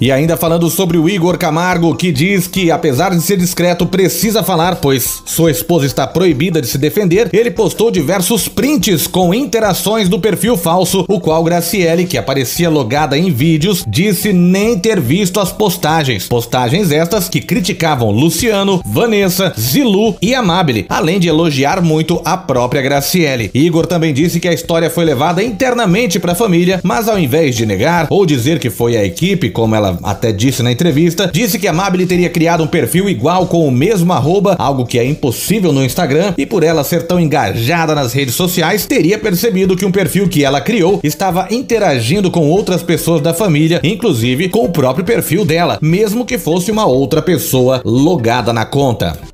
E ainda falando sobre o Igor Camargo, que diz que, apesar de ser discreto, precisa falar, pois sua esposa está proibida de se defender, ele postou diversos prints com interações do perfil falso, o qual Graciele, que aparecia logada em vídeos, disse nem ter visto as postagens. Postagens estas que criticavam Luciano, Vanessa, Zilu e Amabile, além de elogiar muito a própria Graciele. Igor também disse que a história foi levada internamente para a família, mas ao invés de negar ou dizer que foi a equipe, como como ela até disse na entrevista, disse que a Mabile teria criado um perfil igual com o mesmo arroba, algo que é impossível no Instagram, e por ela ser tão engajada nas redes sociais, teria percebido que um perfil que ela criou estava interagindo com outras pessoas da família, inclusive com o próprio perfil dela, mesmo que fosse uma outra pessoa logada na conta.